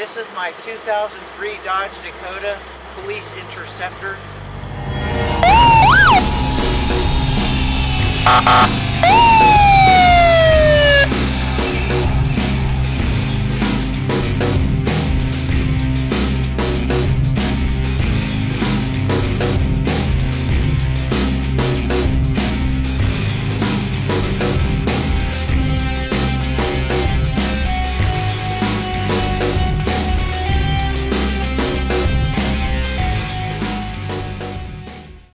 This is my 2003 Dodge Dakota Police Interceptor.